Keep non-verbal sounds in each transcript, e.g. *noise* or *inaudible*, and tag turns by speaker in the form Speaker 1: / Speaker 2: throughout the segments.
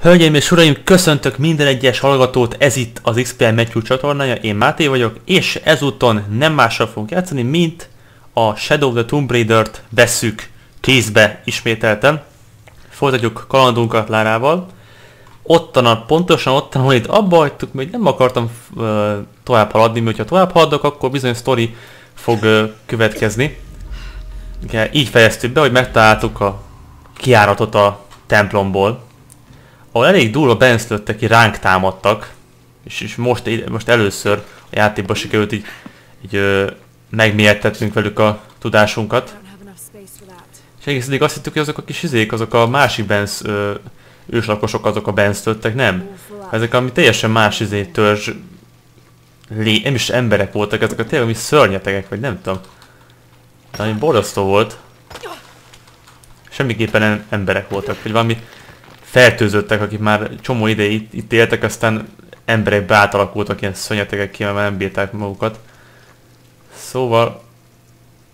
Speaker 1: Hölgyeim és uraim, köszöntök minden egyes hallgatót, ez itt az XPL Matthew csatornája, én Máté vagyok, és ezúton nem mással fogunk játszani, mint a Shadow of the Tomb Raider-t vesszük kézbe ismételten. Folytatjuk kalandunkat Lárával. Ottan, pontosan ottan, ahol itt abba hagytuk, hogy nem akartam uh, tovább haladni, mert ha tovább haladok, akkor bizony sztori fog uh, következni. Ugye, így fejeztük be, hogy megtaláltuk a kiáratot a templomból, ahol elég durva benszlöttek ki ránk támadtak, és, és most, most először a játékban sikerült így, így ö, velük a tudásunkat. És egész eddig azt hittük, hogy azok a kis izék, azok a másik bensz ö, őslakosok, azok a benszlöttek, nem. Ezek ami teljesen más izé törzs, lé, nem is emberek voltak, ezek a tényleg ami szörnyetegek, vagy nem tudom. De ami borzasztó volt. Semmiképpen emberek voltak, vagy valami fertőzöttek, akik már csomó ideig itt, éltek, aztán emberek átalakultak ilyen szönyetegek ki, mert nem bírták magukat. Szóval,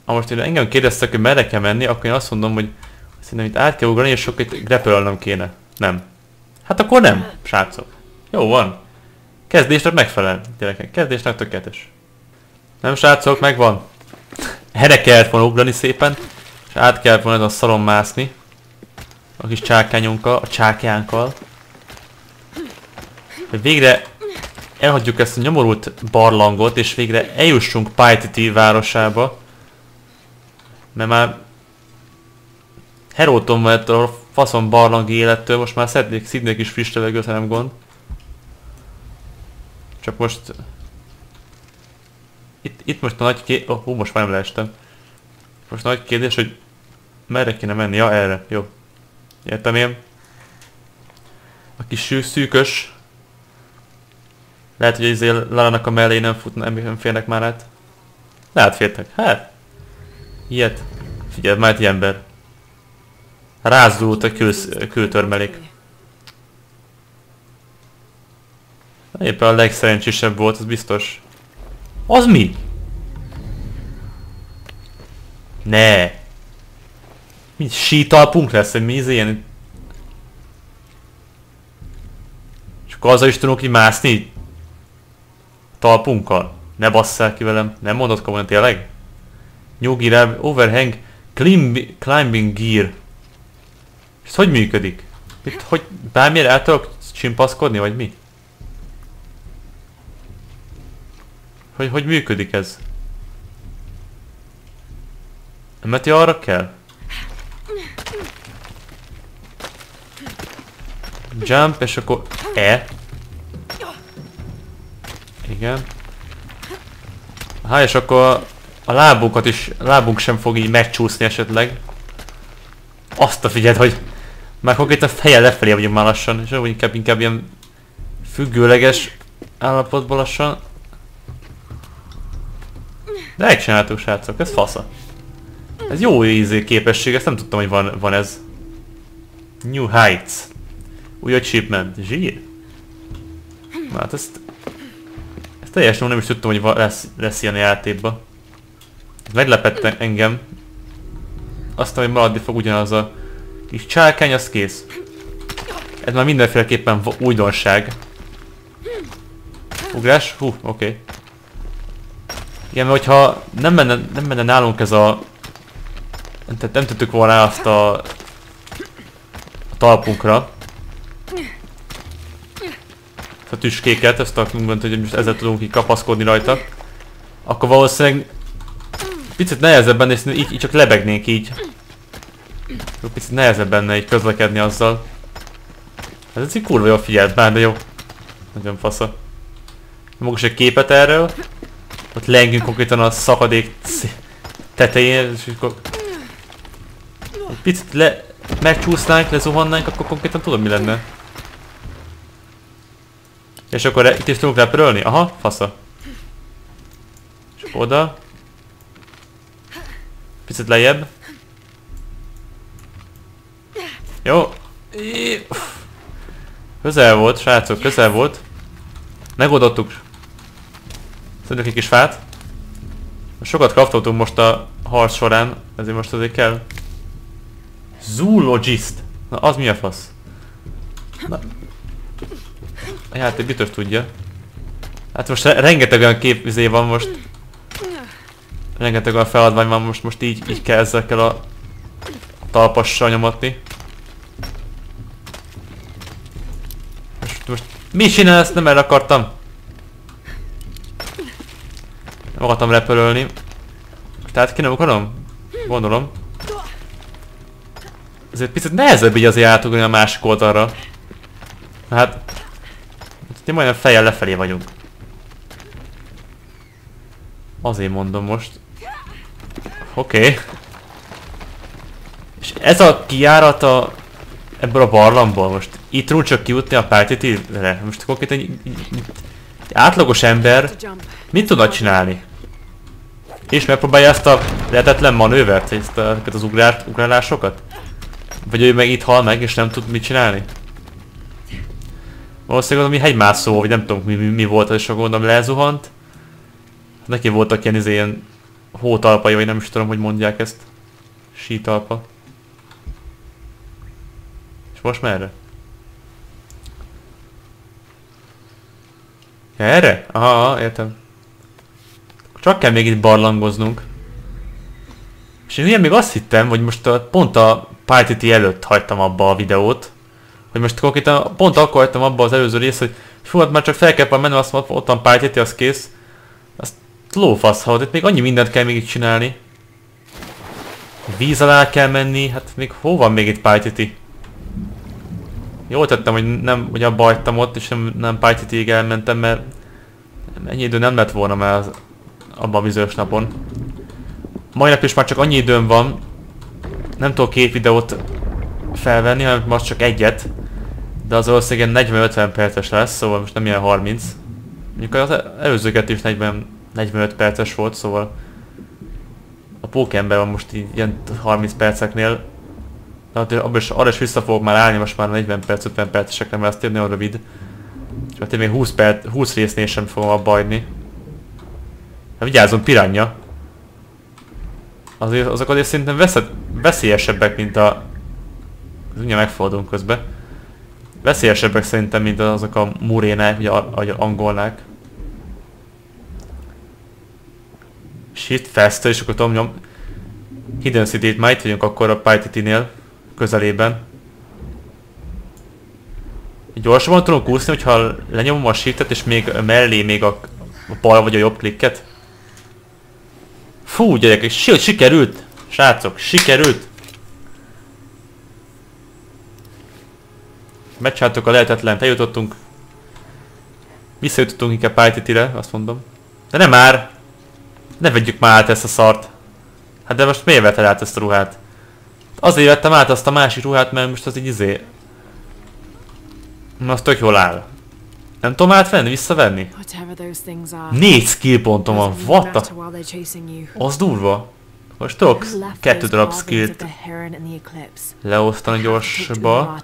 Speaker 1: ha most engem kérdeztek, hogy merre kell menni, akkor én azt mondom, hogy szerintem itt át kell ugrani, és sok itt kéne. Nem. Hát akkor nem, srácok. Jó van. Kezdésnek megfelel, gyerekek. Kezdésnek tökéletes. Nem srácok, megvan. Erre kellett volna ugrani szépen, és át kellett volna ez a szalon mászni a kis csákányunkkal, a csákjánkkal. Hogy végre elhagyjuk ezt a nyomorult barlangot, és végre eljussunk Paititi városába. Mert már Heróton van a faszon barlangi élettől, most már szednék, szidnék is friss levegőt, nem gond. Csak most... Itt, itt most a nagy ké... Oh, hú, most már nem leestem. Most nagy kérdés, hogy merre kéne menni? Ja, erre. Jó. Értem én. A kis szűkös. Lehet, hogy izé Lalának a mellé nem fut, nem, nem már át. Lehet fértek. Hát. Ilyet. Figyelj, már egy ember. Rázdult a kül, kültörmelék. Éppen a legszerencsésebb volt, az biztos. Az mi? Ne! Mi sítalpunk lesz, hogy mi izé ilyen... És akkor azzal is tudunk így mászni? Talpunkkal? Ne basszál ki velem. Nem mondod komolyan tényleg? Nyugi rá, overhang, climb, climbing gear. És ez hogy működik? Itt, hogy bármilyen el tudok csimpaszkodni, vagy mi? Hogy, hogy működik ez? Nem arra kell? Jump, és akkor E. Igen. Ha, és akkor a lábunkat is, a lábunk sem fog így megcsúszni esetleg. Azt a figyeld, hogy már konkrétan feje lefelé vagyunk már lassan, és úgy inkább, inkább ilyen függőleges állapotból lassan. De megcsináltuk srácok, ez fasza. Ez jó ízé képesség, ezt nem tudtam, hogy van, van ez. New Heights. Új achievement. Zsír. Hát ezt... Ezt teljesen nem is tudtam, hogy lesz, lesz ilyen játékban. Meglepett engem. Aztán, hogy maradni fog ugyanaz a kis csákány, az kész. Ez már mindenféleképpen újdonság. Ugrás? Hú, oké. Okay. Igen, mert hogyha nem menne, nem menne nálunk ez a... Tehát nem tudtuk volna azt a... a talpunkra, a tüskéket, ezt a hogy most ezzel tudunk így kapaszkodni rajta, akkor valószínűleg picit nehezebben, és így, így csak lebegnénk így. Akkor picit nehezebb benne így közlekedni azzal. Ez egy kurva jó figyelt bár, de jó. Nagyon fasza. Magos egy képet erről. Ott lengünk konkrétan a szakadék tetején, és akkor... Egy picit le... megcsúsznánk, lezuhannánk, akkor konkrétan tudom mi lenne. És akkor itt is tudunk repülni? Aha, fasza. És oda. Picit lejjebb. Jó. Közel volt, srácok, közel volt. Megoldottuk. Szedünk egy kis fát. Sokat kraftoltunk most a harc során, ezért most azért kell. Zoologist. Na az mi a fasz? Na. A játék biztos tudja. Hát most re- rengeteg olyan képvizé van most. Rengeteg olyan feladvány van most, most így, így kell ezekkel a talpassal nyomatni. Most, most mi csinálsz? Nem erre akartam. Nem akartam repülölni. Tehát ki nem akarom? Gondolom. Ezért picit nehezebb így azért átugrani a másik oldalra. Hát... Itt majdnem fejjel lefelé vagyunk. Azért mondom most. Oké. Okay. És ez a kiárata ebből a barlangból most itt tudunk csak kijutni a páltitire? Most konkrétan egy, egy, átlagos ember mit tudna csinálni? És megpróbálja ezt a lehetetlen manővert, ezt a, az ugrál, ugrálásokat? Vagy ő meg itt hal meg és nem tud mit csinálni? Valószínűleg ami hegymászó, vagy nem tudom mi, mi, mi volt, és akkor gondolom lezuhant. Neki voltak ilyen, izé, ilyen hótalpai, vagy nem is tudom, hogy mondják ezt. Sítalpa. És most merre? Ja, erre? Aha, aha, értem. Csak kell még itt barlangoznunk. És én ugye még azt hittem, hogy most a, pont a Pytity előtt hagytam abba a videót, hogy most konkrétan pont akkor hagytam abba az előző részt, hogy fú, hát már csak fel kell menni, azt mondta, ott van Pytity, az kész. Azt lófasz, ha itt még annyi mindent kell még itt csinálni. Víz alá kell menni, hát még hol van még itt Pytity? Jól tettem, hogy nem, hogy abba hagytam ott, és nem, nem Pytity-ig elmentem, mert ennyi idő nem lett volna már az, abban a bizonyos napon. Mai nap is már csak annyi időm van, nem tudok két videót felvenni, hanem most csak egyet. De az valószínűleg 40-50 perces lesz, szóval most nem ilyen 30. Mondjuk az előzőket is 40, 45 perces volt, szóval a pókember van most így ilyen 30 perceknél. De abban is, arra is vissza fogok már állni, most már 40 perc, 50 percesekre, mert azt tényleg rövid. És hát én még 20, perc, 20 résznél sem fogom abba hagyni. Hát vigyázzon, piranya! Azért, azok azért szerintem veszed, veszélyesebbek, mint a... Ugye megfordulunk közben. Veszélyesebbek szerintem, mint azok a murénák, vagy, a, angolnák. Shift faster, és akkor tudom nyom... Hidden City-t már itt vagyunk akkor a PyTT-nél közelében. Gyorsabban tudom kúszni, hogyha lenyomom a shiftet és még mellé még a, a bal vagy a jobb klikket? Fú, gyerekek, sikerült! Srácok, sikerült! Megcsináltuk a lehetetlen, eljutottunk. Visszajutottunk inkább Pytity-re, azt mondom. De nem már! Ne vegyük már át ezt a szart. Hát de most miért vetted át ezt a ruhát? Azért vettem át azt a másik ruhát, mert most az így izé... Na, az tök jól áll. Nem tudom átvenni, visszavenni? Négy skill pontom van, what the... Az durva. Most tudok kettő darab skillt leosztani gyorsba.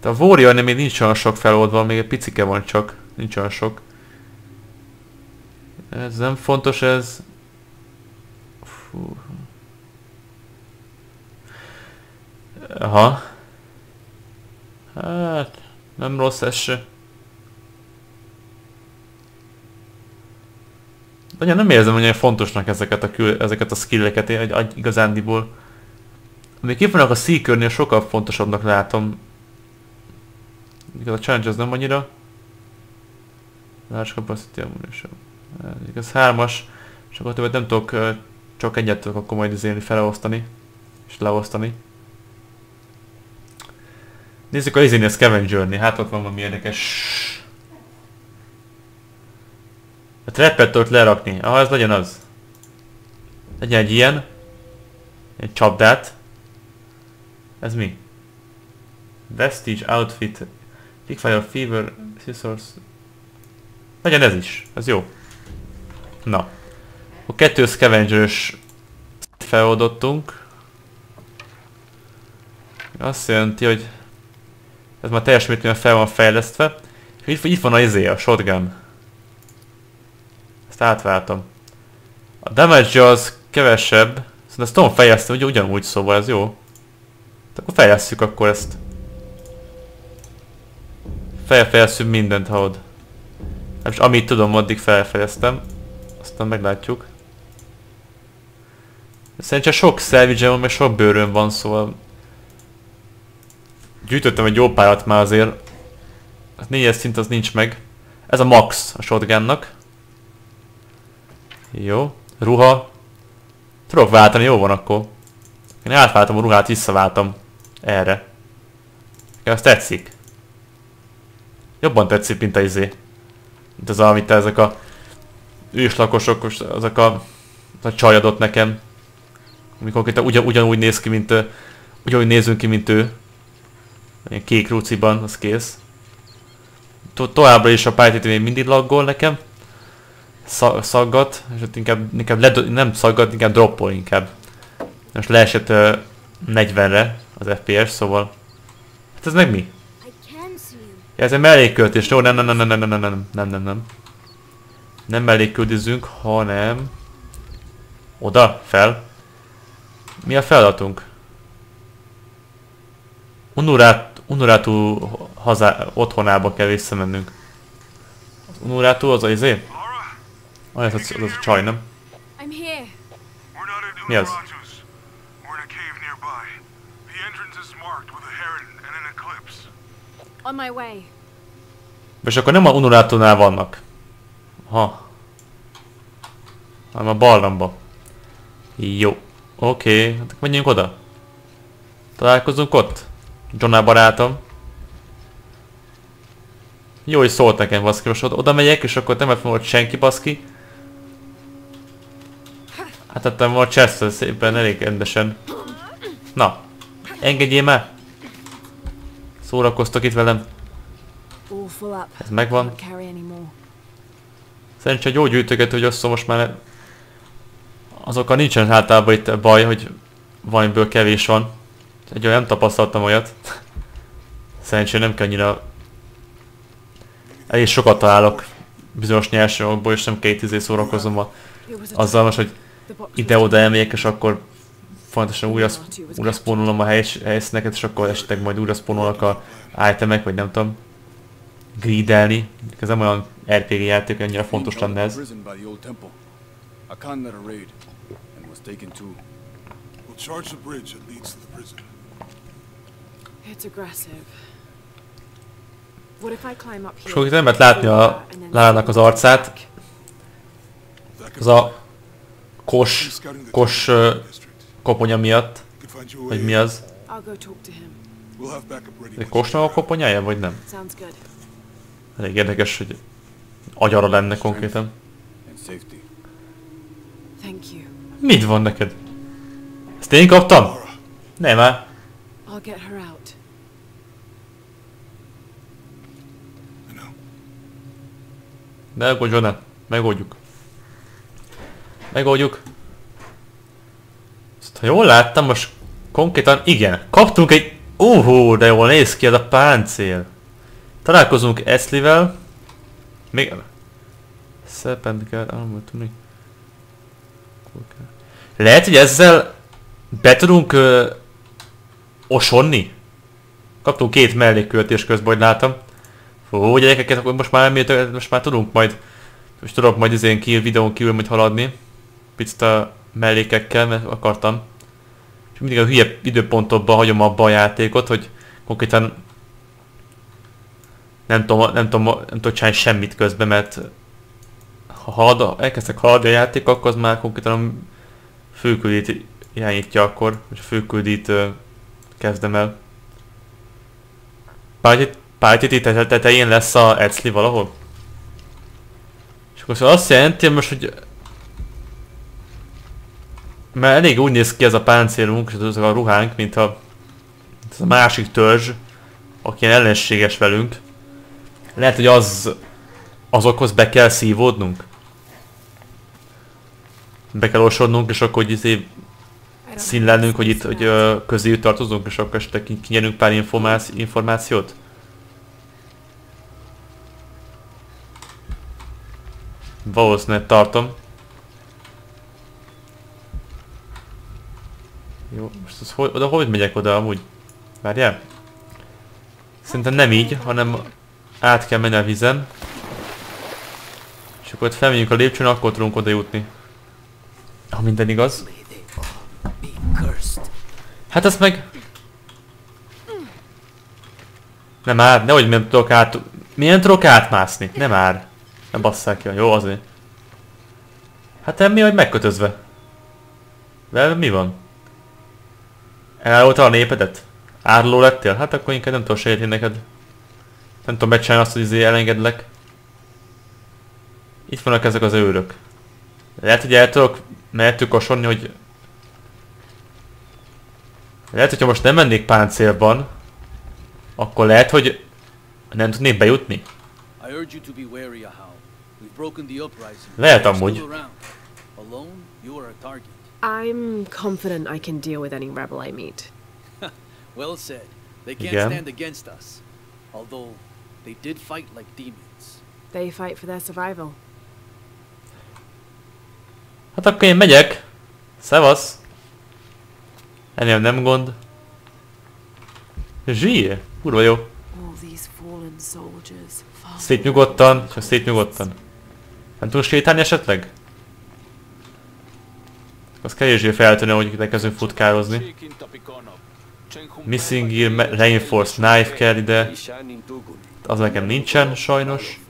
Speaker 1: De a warrior még nincs olyan sok feloldva, még egy picike van csak. Nincs olyan sok. Ez nem fontos, ez... Fú. Aha. Hát, nem rossz ez se. De nem érzem, hogy olyan fontosnak ezeket a, kül, ezeket a skilleket, egy, igazándiból. Még itt vannak a Seekernél sokkal fontosabbnak látom. Igaz, a challenge az nem annyira. Large capacity ammunition. Igaz, hármas, és akkor többet nem tudok, csak egyet tudok akkor majd izélni, feleosztani, és leosztani. Nézzük a izénél Scavengerni, hát ott van valami érdekes. A trappet tudok lerakni. Ah, ez legyen az. Legyen egy ilyen. Egy csapdát. Ez mi? Vestige outfit. Quickfire fever. Scissors. Legyen ez is. Ez jó. Na. A kettő Scavenger-ös feloldottunk. Azt jelenti, hogy ez már teljes mértékben fel van fejlesztve. És itt, itt van a izé, a shotgun. Ezt átváltom. A damage az kevesebb. Szóval ezt tudom fejleszteni, hogy ugyanúgy szóval ez jó. Akkor fejlesztjük akkor ezt. Felfejlesztjük mindent, ha ott. Hát amit tudom, addig felfejeztem. Aztán meglátjuk. Szerintem sok salvage van, meg sok bőrön van, szóval... Gyűjtöttem egy jó pályát már azért. A négyes szint az nincs meg. Ez a max a shotgunnak. Jó. Ruha. Tudok váltani, jó van akkor. Én átváltam a ruhát, visszaváltam. Erre. Ja, azt tetszik. Jobban tetszik, mint a izé. Mint az, amit ezek a őslakosok, azok a, a csaj adott nekem. Amikor ugyan, ugyanúgy néz ki, mint ugyanúgy nézünk ki, mint ő. Ilyen kék ruciban, az kész. To továbbra is a még mindig laggol nekem. Szaggat, és ott inkább, inkább nem szaggat, inkább droppol inkább. Most leesett uh, 40-re az FPS, szóval... Hát ez meg mi? Ja, ez egy mellékköltés, jó, nem, nem, nem, nem, nem, nem, nem, nem, nem, nem. Nem mellékküldözünk, hanem... Oda, fel. Mi a feladatunk? Unurát, Unurátú hazá, otthonába kell visszamennünk. Az Unurátú az a izé? Ah, az, az, az a csaj, nem? Mi az? On my way. És akkor nem a Unurátónál vannak. Ha. Hanem a barlamba. Jó. Oké, okay. hát menjünk oda. Találkozunk ott. Johnná barátom. Jó, hogy szólt nekem, baszki. Most oda megyek, és akkor nem volt senki, baszki. Hát tettem volt chest szépen, elég rendesen. Na, engedjél már! Szórakoztok itt velem. Ez megvan. Szerintem egy jó gyűjtögető, hogy azt most már azokkal nincsen általában itt baj, hogy valamiből kevés van. Egy olyan nem tapasztaltam olyat. Szerencsére nem kell annyira... Elég sokat találok bizonyos nyersanyagokból, és nem két izé szórakozom a... azzal most, hogy ide-oda elmegyek, és akkor fontosan újra, újra spónolom a helyszíneket, és akkor esetleg majd újra spónolok a itemek, vagy nem tudom, gridelni. Ez nem olyan RPG játék, annyira fontos lenne ez. Sok itt nem lehet látni a lálának az arcát. Az a kos, kos koponya miatt. Vagy mi az? Egy kosnak a koponyája, vagy nem? Elég érdekes, hogy agyara lenne konkrétan. Mit van neked? Ezt én kaptam? Nem már. Ne. Megoldjuk. Megoldjuk. Ezt, ha jól láttam, most konkrétan igen. Kaptunk egy Uhú, de jól néz ki ez a páncél. Találkozunk Eszlivel. Még... Serpent armor tunic. Lehet, hogy ezzel be tudunk ö, osonni? Kaptunk két mellékköltés közben, hogy látom. Fú, gyerekeket, akkor most már, most már tudunk majd, most tudok majd izén kívül, videón kívül majd haladni. Picit a mellékekkel, mert akartam. És mindig a hülye időpontokban hagyom abba a játékot, hogy konkrétan nem tudom, nem tudom, nem tudom csinálni semmit közben, mert ha halad, elkezdtek haladni a játék, akkor az már konkrétan a főküldít irányítja akkor, és a főküldít kezdem el. Pálytiti tetején lesz a Ecli valahol? És akkor szóval azt jelenti, most, hogy mert elég úgy néz ki ez a páncélunk, ez a ruhánk, mint a, ez a másik törzs, aki ellenséges velünk. Lehet, hogy az azokhoz be kell szívódnunk. Be kell osodnunk, és akkor hogy izé színlelnünk, hogy itt hogy, közéjük tartozunk, és akkor esetleg kinyerünk pár információt. Valószínűleg tartom. Jó, most az hogy, oda hogy megyek oda amúgy? Várjál? Szerintem nem így, hanem át kell menni a vizen. És akkor ott felmegyünk a lépcsőn, akkor tudunk oda jutni. Ha minden igaz. Hát azt meg... Nem már, nehogy nem tudok át... Milyen tudok átmászni? Nem már. Nem basszák ki, jó azért. Hát mi vagy megkötözve? De mi van? Elárulta a népedet? Áruló lettél? Hát akkor inkább nem tudom segíteni neked. Nem tudom megcsinálni azt, hogy izé elengedlek. Itt vannak ezek az őrök. Lehet, hogy el tudok mehetünk kosonni, hogy... Lehet, hogyha most nem mennék páncélban, akkor lehet, hogy nem tudnék bejutni. Lehet amúgy.
Speaker 2: I'm confident I can deal with any rebel I meet. *laughs*
Speaker 3: well said. They can't
Speaker 1: Igen.
Speaker 3: stand against us. Although they did fight like demons.
Speaker 2: They fight for their survival.
Speaker 1: Hát akkor én megyek. Szevasz. Ennél nem gond. Zsír. Kurva jó. Szét nyugodtan, csak szét nyugodtan. Nem tudsz sétálni esetleg? Az kevésbé feltűnő, hogy elkezdünk futkározni. Missing gear, reinforced knife kell ide. Az nekem nincsen, sajnos.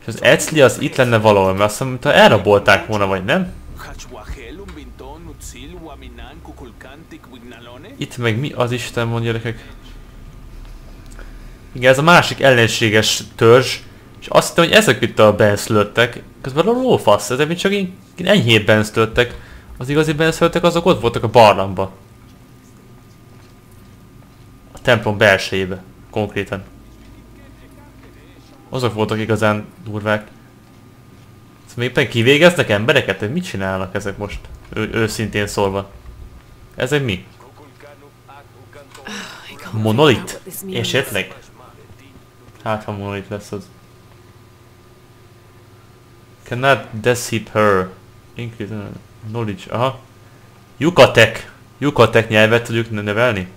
Speaker 1: És az Ecli az itt lenne valahol, mert azt hiszem, mintha elrabolták volna, vagy nem? Itt meg mi az Isten mond gyerekek? Igen, ez a másik ellenséges törzs. És azt hittem, hogy ezek itt a benszülöttek. Közben a lófasz, ezek mint csak én, enyhébb benszülöttek. Az igazi benszülöttek azok ott voltak a barlangba. A templom belsejébe. Konkrétan. Azok voltak igazán durvák. Szóval éppen kivégeznek embereket? Hogy mit csinálnak ezek most? Ő, őszintén szólva. Ezek mi?
Speaker 2: Out
Speaker 1: Monolit? Esetleg? Hát ha monolit lesz az. Cannot deceive her. Increase knowledge. Aha. Yukatek. Yukatek nyelvet tudjuk nevelni?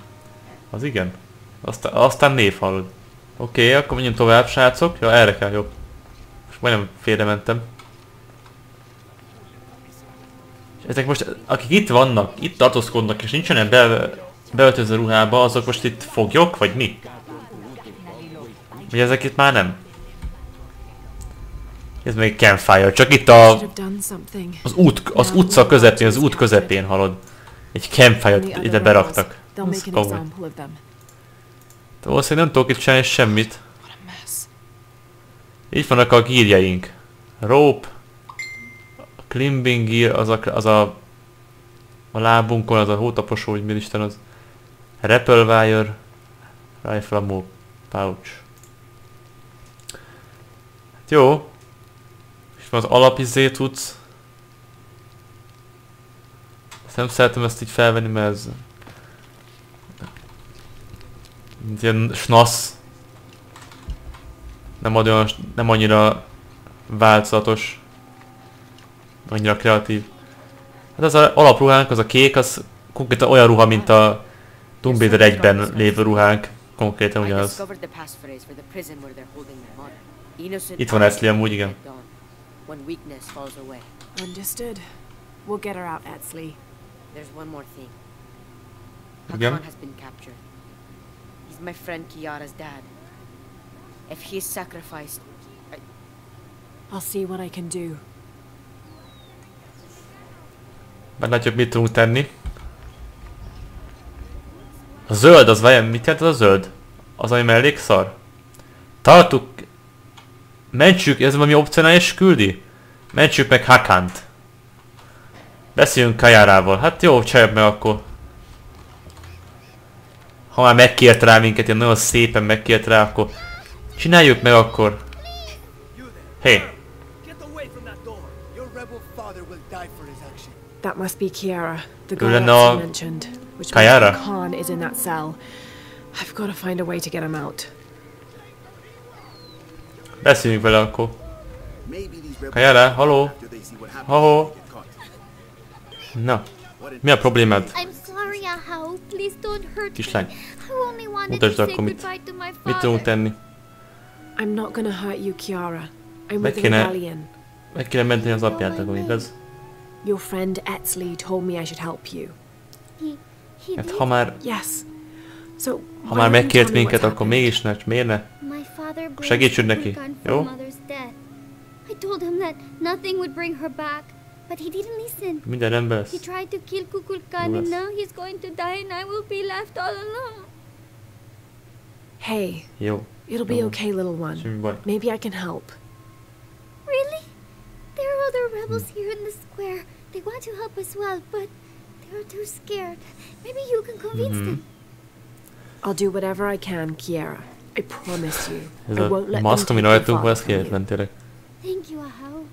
Speaker 1: Az igen. Aztán, aztán név hallod. Oké, okay, akkor menjünk tovább, srácok. Ja, erre kell, jó. Most majdnem félrementem. És ezek most, akik itt vannak, itt tartózkodnak, és nincsenek be, beöltöző ruhába, azok most itt foglyok, vagy mi? Vagy ezek itt már nem? Ez még campfire, csak itt a, az út, az utca közepén, az út közepén halad. Egy campfire-t
Speaker 2: other
Speaker 1: ide beraktak. Ez komoly. De Valószínűleg nem tudok itt csinálni semmit. Itt vannak a gírjaink. Rope. A climbing gear, az a, az a, a lábunkon, az a hótaposó, hogy mi isten az. Rappel wire. Rifle ammo pouch. Hát jó. Az alapizé tudsz. Ezt nem szeretem ezt így felvenni, mert ez... Ilyen snasz. Nem, olyan, nem annyira változatos. Annyira kreatív. Hát az a alapruhánk, az a kék, az konkrétan olyan ruha, mint a Tomb Raider 1-ben lévő ruhánk. Konkrétan ugyanaz. Itt van Ashley amúgy, igen.
Speaker 4: At when weakness falls away.
Speaker 2: Understood. We'll get her out, Etsley.
Speaker 4: There's one more thing.
Speaker 1: Igen.
Speaker 4: Hakan has been captured. He's my friend Kiara's dad. If he is sacrificed,
Speaker 2: I'll see what I can do.
Speaker 1: Meglátjuk, mit tudunk tenni. A zöld, az vajon mit jelent az a zöld? Az, ami mellékszar? Tartuk... Mentsük, ez valami opcionális küldi? Mentsük meg Hakant. Beszéljünk Kajárával. Hát jó, csináljuk meg akkor. Ha már megkért rá minket, ilyen nagyon szépen megkért rá, akkor csináljuk meg akkor. Hé, hey,
Speaker 3: that
Speaker 2: must be Kiara, the girl mentioned. Which
Speaker 1: Kayara.
Speaker 2: Khan is in that cell. I've got to find a way to get him out.
Speaker 1: Beszéljünk vele akkor. Kajara, haló? Haló? Na, mi a problémád? Kislány. Mutasd akkor mit, mit tudunk tenni.
Speaker 2: I'm not gonna hurt you, Kiara. I'm
Speaker 1: Meg kéne-. Meg kéne menteni az apját, akkor igaz?
Speaker 2: Your friend Etzli told me I should help you.
Speaker 5: He, he
Speaker 1: Hát
Speaker 5: did.
Speaker 1: ha már,
Speaker 2: Yes. So,
Speaker 1: ha már megkért minket, akkor mégis ne, miért ne?
Speaker 5: My father blames
Speaker 1: Segítsünk neki,
Speaker 5: Kukulkan
Speaker 1: jó?
Speaker 5: mother's death. I told him that nothing would bring her back, but he didn't listen.
Speaker 1: Minden rendben
Speaker 5: He tried to kill Kukulkan and now he's going to die and I will be left all alone.
Speaker 2: Hey,
Speaker 1: Jó,
Speaker 2: it'll be okay, little one. Maybe I can help.
Speaker 5: Really? There are other rebels here in the square. They want to help as well, but they are too scared. Maybe you can convince
Speaker 1: Mhm.
Speaker 5: them.
Speaker 2: I'll do whatever I can, Kiara. I promise you.
Speaker 1: Ez
Speaker 2: I
Speaker 1: a
Speaker 2: won't let
Speaker 1: maszk,
Speaker 2: them
Speaker 1: ami rajtunk van, ez kegyetlen tényleg.
Speaker 5: Thank you, Ahau.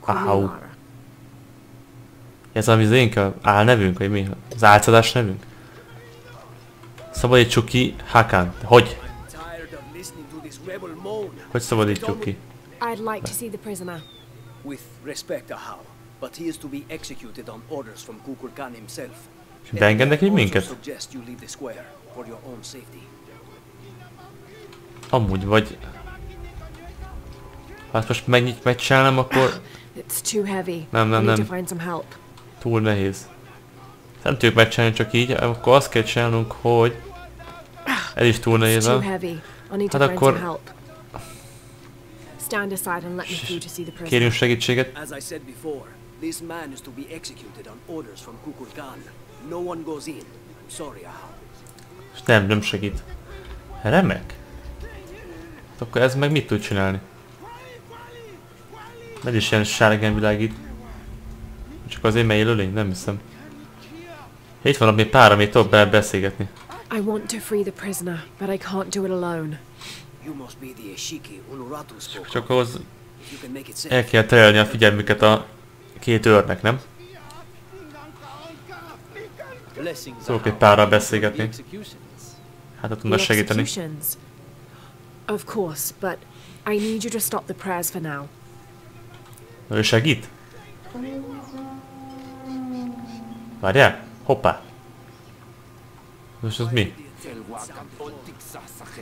Speaker 1: Ahau. Ez ami az én a álnevünk, vagy mi? Az álcadás nevünk? Szabadítsuk ki Hakan. Hogy? Hogy szabadítjuk ki?
Speaker 2: I'd like to see the prisoner.
Speaker 3: With respect, Ahau, but he is to be executed on orders from Kukulkan himself.
Speaker 1: És beengednek így
Speaker 3: Also
Speaker 1: minket? Amúgy vagy... Hát most mennyit megcsinálom, akkor. Nem, nem, nem. túl nehéz. Nem tudjuk megcsinálni csak így, akkor azt kell csinálnunk, hogy... Ez is túl nehéz, Hát akkor-. Kérjünk segítséget.
Speaker 3: This man is to be executed on orders from Kukulkan. No one goes in. I'm sorry, Ahau.
Speaker 1: És nem, nem segít. Remek. Hát Akkor ez meg mit tud csinálni? Ez is ilyen sárgán világít. Csak azért mert élőlény? Nem hiszem. Itt van még pár, amit tudok bele beszélgetni.
Speaker 2: I want to free the prisoner, but I can't do it alone.
Speaker 3: You must be the Eshiki Unuratu spoke
Speaker 1: Csak ahhoz
Speaker 3: safe.
Speaker 1: el kell terelni a figyelmüket a két őrnek, nem? Szólok egy párral beszélgetni. Hát tudnak segíteni.
Speaker 2: Executions. Of course, but I need you to stop the prayers for now.
Speaker 1: Ő segít? Várjál? Hoppá. Most ez mi?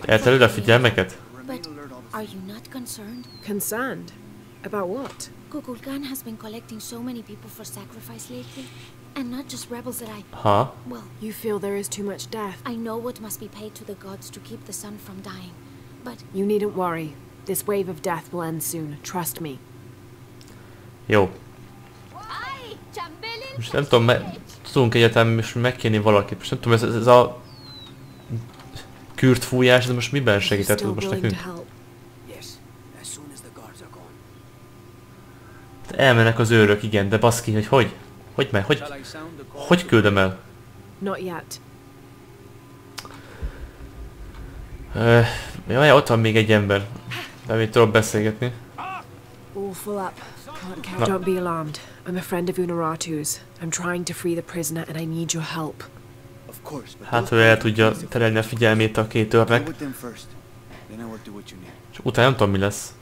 Speaker 1: Elterüld a figyelmeket?
Speaker 5: But are you not concerned?
Speaker 2: Concerned? About what?
Speaker 5: Kukulkan has been collecting so many people for sacrifice lately. And not just rebels that I...
Speaker 1: Huh?
Speaker 5: Well,
Speaker 2: You feel there is too much death.
Speaker 5: I know what must be paid to the gods to keep the sun from dying. But
Speaker 2: You needn't worry. This wave of death will end soon. Trust me.
Speaker 1: Jó. Most nem tudom, me- tudunk egyetem most megkérni valakit. Most nem tudom, ez, ez a kürt fújás, ez most miben segített most nekünk?
Speaker 3: gone.
Speaker 1: Elmennek az őrök, igen, de baszki, hogy hogy? Hogy meg? Hogy, hogy küldöm el?
Speaker 2: Not yet.
Speaker 1: Ö, jaj, ott van még egy ember. De még tudok beszélgetni.
Speaker 2: All full up. Can't carry.
Speaker 1: No.
Speaker 2: Don't be alarmed. I'm a friend of Unaratu's. I'm trying to free the prisoner and I need your help.
Speaker 6: Of course, but
Speaker 1: Hát, hogy el tudja terelni a figyelmét a két őrnek.
Speaker 6: with them first. Then I will do what you need.
Speaker 1: És utána nem tudom mi lesz.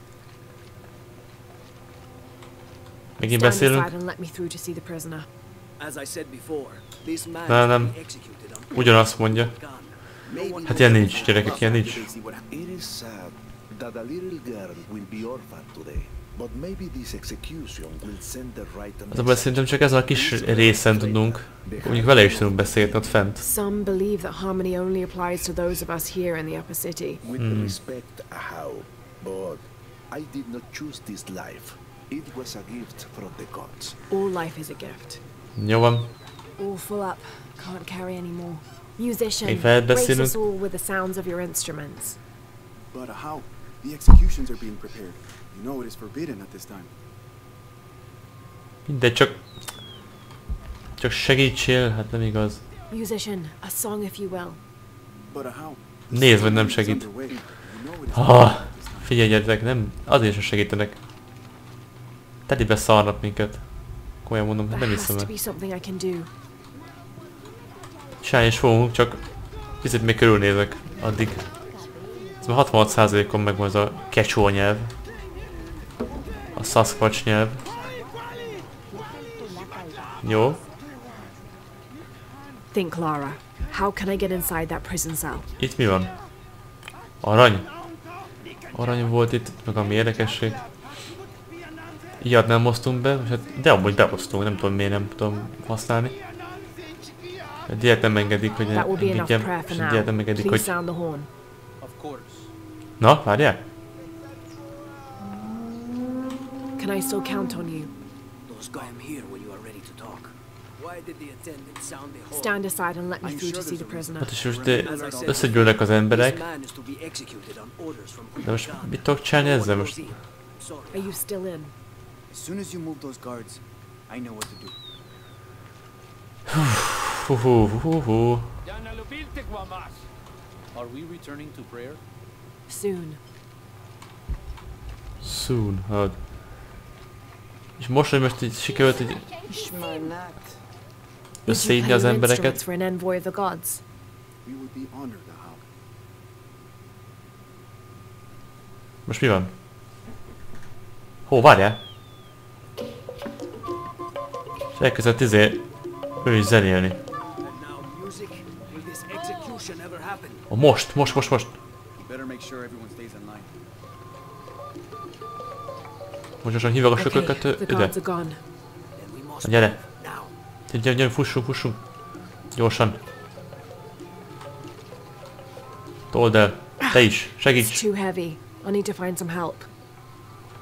Speaker 1: Megint beszélünk?
Speaker 2: aside and let me through to see the prisoner.
Speaker 3: As I said before, this man
Speaker 1: Nem, nem. Ugyanazt mondja. Hát ilyen nincs, gyerekek, ilyen nincs.
Speaker 7: It is sad that a little girl will be orphaned today. But maybe this execution will send the right
Speaker 1: Az a baj, szerintem csak ezen a kis részen tudunk. Mondjuk vele is tudunk beszélgetni ott fent.
Speaker 2: Some believe that harmony only applies to those of us here in the upper city.
Speaker 7: With respect, how, but I did not choose this life. It was a gift from the gods.
Speaker 2: All life is a gift.
Speaker 1: Jó van.
Speaker 2: All full up. Can't carry anymore. Musician,
Speaker 1: beszélünk?
Speaker 2: us all with the sounds of your instruments.
Speaker 8: But uh, how? The executions are being prepared. You know it is forbidden at this time.
Speaker 1: Mindegy, csak... Csak segítsél, hát nem igaz.
Speaker 2: Musician, a song if you will.
Speaker 8: But uh, how?
Speaker 1: Nézd, vagy nem segít.
Speaker 8: is
Speaker 1: Ah, figyeljetek, nem, azért sem segítenek. Telibe szarnak minket. Komolyan mondom, hát nem hiszem el.
Speaker 2: be something I can do.
Speaker 1: Csinálni is fogunk, csak picit még körülnézek addig. Ez már 66%-on megvan ez a kecsó nyelv. A Sasquatch nyelv. Jó.
Speaker 2: Think, Lara. How can I get inside that prison cell?
Speaker 1: Itt mi van? Arany? Arany volt itt, meg ami érdekesség. Ilyet nem hoztunk be, hát, de amúgy behoztunk, nem tudom miért nem tudom használni. Egy ilyet nem engedik, hogy
Speaker 2: That will be enough
Speaker 1: vigyem,
Speaker 2: prayer
Speaker 1: és
Speaker 2: for
Speaker 1: egy ilyet nem
Speaker 2: now.
Speaker 1: engedik,
Speaker 2: Please
Speaker 1: hogy...
Speaker 2: sound the horn.
Speaker 9: Of course.
Speaker 1: Na, várjál?
Speaker 2: Can I still count on you?
Speaker 3: Those guys, I am here when you are ready to talk. Why did the attendant sound the horn?
Speaker 2: Stand aside and let me through to see the prisoner.
Speaker 1: Hát és most összegyűlnek az emberek, de most mit tudok csinálni ezzel most?
Speaker 2: Are you still in?
Speaker 6: As soon as you move those guards, I know what to do.
Speaker 1: Hú, hú, hú, hú.
Speaker 9: Are we returning to prayer?
Speaker 2: Soon.
Speaker 1: Soon, hát. És most, hogy most így sikerült így összeírni az embereket, most mi van? Hó, várjál! És elkezdett izé, ő is zenélni. Ó, most, most, most, most. Most gyorsan hívogassuk
Speaker 2: Okay,
Speaker 1: őket ide.
Speaker 3: must
Speaker 1: Gyere. Gyere, gyere, fussunk, fussunk. Gyorsan. Told el. Te is, segíts.
Speaker 2: too heavy. I need to find some help.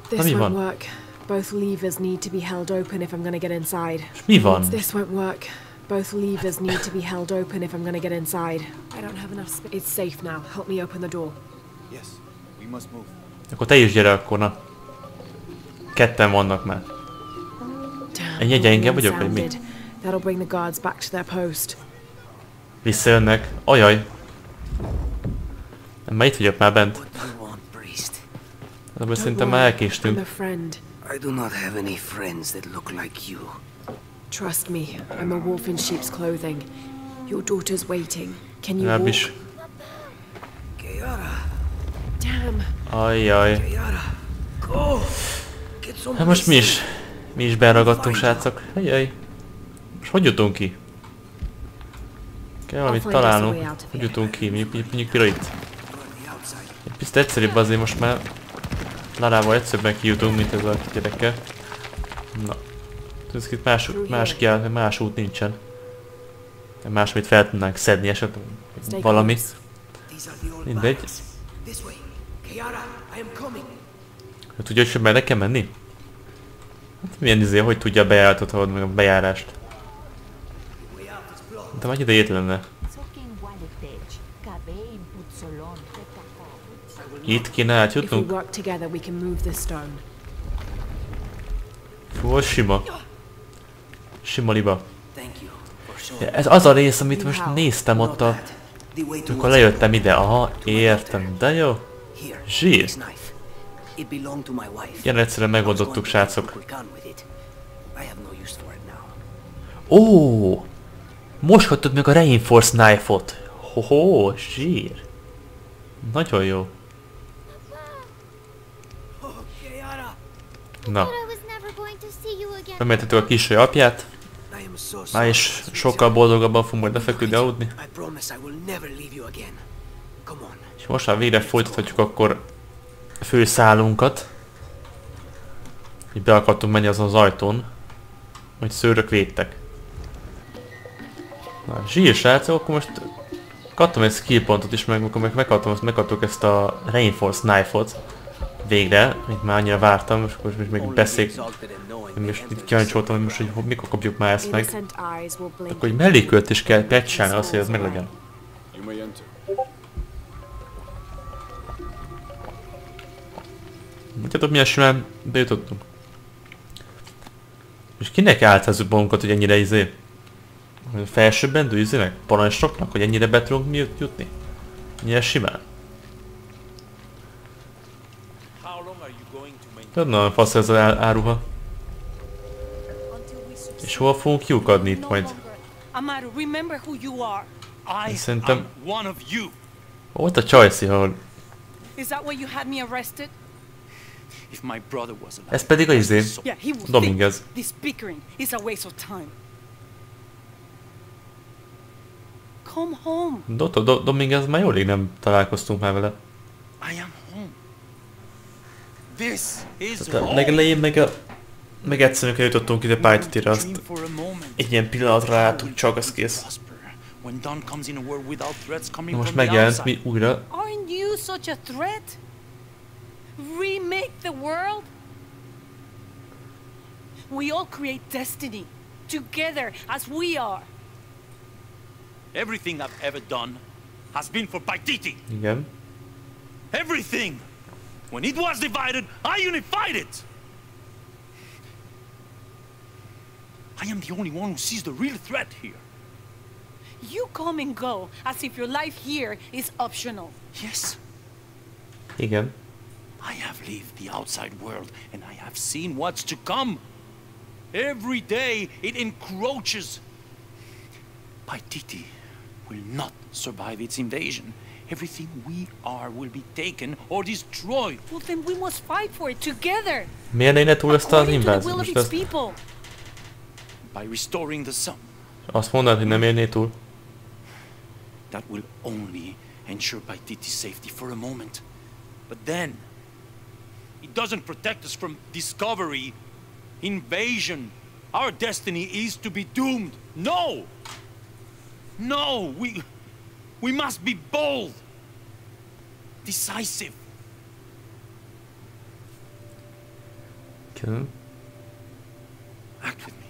Speaker 2: This
Speaker 1: mi
Speaker 2: won't
Speaker 1: van?
Speaker 2: work. Both levers need to be held open if I'm gonna get inside.
Speaker 1: Mi van?
Speaker 2: This won't work. Both levers need to be held open if I'm gonna get inside. I don't have enough space. It's safe now. Help me open the door.
Speaker 6: Yes, we must move.
Speaker 1: Akkor te is gyere akkor, na. Ketten vannak már.
Speaker 2: Damn,
Speaker 1: Ennyi
Speaker 2: the
Speaker 1: gyenge vagyok, vagy mi?
Speaker 2: sounded. That'll bring the guards back to their post.
Speaker 1: Visszajönnek. Ajaj. Nem, már itt vagyok már bent.
Speaker 3: What want, priest?
Speaker 1: Szerintem már
Speaker 2: I'm
Speaker 1: elkéstünk.
Speaker 2: a friend.
Speaker 3: I do not have any friends that look like you.
Speaker 2: Trust me, I'm a wolf in sheep's clothing. Your daughter's waiting. Can you walk?
Speaker 1: Legalábbis.
Speaker 3: Kiara,
Speaker 2: Damn.
Speaker 1: Ajjaj. Hát most mi is, mi is beragadtunk, srácok. Ajjaj. Most hogy jutunk ki? Kell valamit találnunk. Hogy jutunk ki? Mondjuk, mondjuk,
Speaker 3: outside.
Speaker 1: Egy picit egyszerűbb azért most már Larával egyszerűbben kijutunk, mint ez a gyerekkel. Na. Ez itt más, más, kiáll, más út nincsen. Más, amit fel tudnánk szedni esetleg. Valami. Mindegy. Hogy tudja, hogy merre kell menni? Hát milyen izé, hogy tudja a bejáratot, hogy meg a bejárást. De már idejét lenne. Itt kéne átjutnunk? Fú, az sima. Sima liba.
Speaker 3: Thank you for showing
Speaker 1: Ja, Ez az a rész, amit most néztem ott a... Amikor lejöttem ide. Aha, értem. De jó. Zsír. Ilyen egyszerűen megoldottuk, srácok. Ó! Most kaptad meg a Reinforce Knife-ot. Hoho, zsír. Nagyon jó.
Speaker 3: Oh,
Speaker 1: Na, bemetettük a kiső apját.
Speaker 3: Sorry.
Speaker 1: is sokkal boldogabban fogunk majd lefeküdni, aludni. És most már végre folytathatjuk akkor főszálunkat. Így be akartunk menni azon az ajtón. Hogy szőrök védtek. Na, zsír srácok, akkor most kaptam egy skill pontot is, meg amikor meg megkaptam, megkaptuk ezt a Reinforce Knife-ot. Végre, mint már annyira vártam, és akkor most még beszél. Én most itt kíváncsi voltam, hogy most hogy ho- mikor kapjuk már ezt meg. Akkor egy mellékölt is kell patchelni azt, hogy ez meglegyen. Tudjátok milyen simán bejutottunk? És kinek állt magunkat, hogy ennyire izé? Hogy Felsőbbrendű izének? Parancsnoknak, hogy ennyire be tudunk mi jut- jutni? Ennyire simán?
Speaker 9: How long are you going to maintain?
Speaker 1: Tudod, nagyon fasz ez az áruha. És hol fogunk kiukadni itt majd?
Speaker 9: I
Speaker 1: Szerintem-. Ott a Csajci, ahol...
Speaker 10: Is that why you had me arrested?
Speaker 9: If my brother was alive,
Speaker 1: Ez pedig a izé. Dominguez.
Speaker 10: think this bickering is a waste of time. come home.
Speaker 1: Dr. Do Dominguez már jó rég nem találkoztunk már vele.
Speaker 9: I am
Speaker 1: Tehát a
Speaker 9: home.
Speaker 1: legelején meg a... Meg egyszer, amikor jutottunk ide Pájtitire, azt egy ilyen pillanatra láttuk, csak az kész.
Speaker 9: Prosper when Don comes in a world without threats coming
Speaker 1: Na most
Speaker 9: from the
Speaker 1: megjelent
Speaker 9: outside.
Speaker 1: mi újra.
Speaker 10: Aren't you such a threat? Remake the world? We all create destiny. Together, as we are.
Speaker 9: Everything I've ever done has been for Paititi.
Speaker 1: Igen.
Speaker 9: Everything! When it was divided, I unified it! I am the only one who sees the real threat here.
Speaker 10: You come and go as if your life here is optional.
Speaker 9: Yes,
Speaker 1: Igen.
Speaker 9: I have lived the outside world and I have seen what's to come. Every day it encroaches. Paititi will not survive its invasion. Everything we are will be taken or destroyed.
Speaker 10: Well, then we must fight for it together.
Speaker 1: Miért ne innen túl ezt
Speaker 10: to the will of
Speaker 1: Most
Speaker 10: its
Speaker 1: ezt,
Speaker 10: people.
Speaker 9: By restoring the sun,
Speaker 1: azt mondod, hogy nem érné túl?
Speaker 9: that will only ensure Paititi's safety for a moment. But then, it doesn't protect us from discovery, invasion. Our destiny is to be doomed. No! No! We, we must be bold, decisive.
Speaker 1: Igen.
Speaker 9: Act with me.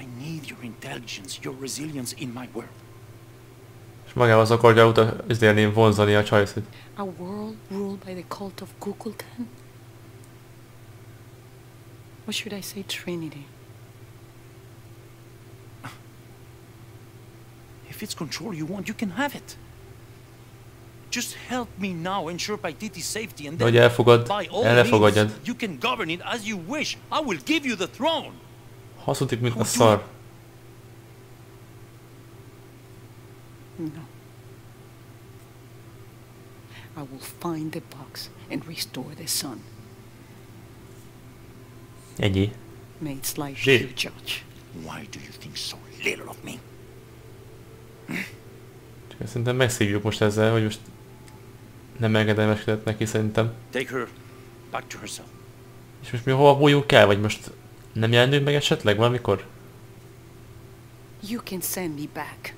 Speaker 9: I need your intelligence, your resilience in my world.
Speaker 1: És magához akarja uta izélni, vonzani a csajszit.
Speaker 10: A world ruled by the cult of Kukulkan? Or should I say Trinity?
Speaker 9: If it's control you want, you can have it. Just help me now ensure Paititi's safety and then
Speaker 1: elfogad,
Speaker 9: by all means, you can govern it as you wish. I will give you the throne.
Speaker 1: Hazudik, mint a szar.
Speaker 10: No. I will find the box and restore the sun.
Speaker 1: Ennyi.
Speaker 10: May its light your judge.
Speaker 9: Why do you think so little of me?
Speaker 1: Csak szerintem megszívjuk most ezzel, hogy most nem engedelmeskedett neki szerintem.
Speaker 9: Take her back to herself.
Speaker 1: És most mi hova bújjunk el, vagy most nem jelenünk meg esetleg valamikor?
Speaker 10: You can send me back.